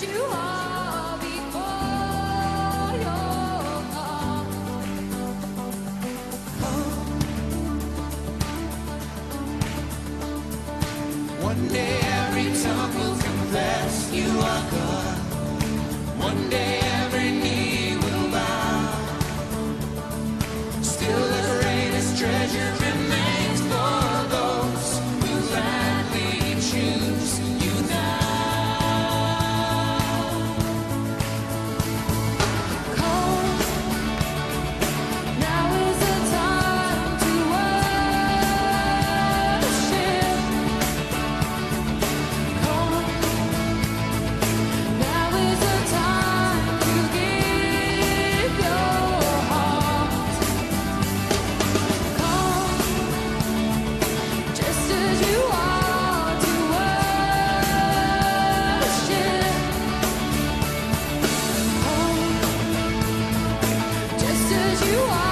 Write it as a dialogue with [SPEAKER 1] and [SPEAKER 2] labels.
[SPEAKER 1] One day every tongue will confess you are God. One day.
[SPEAKER 2] You are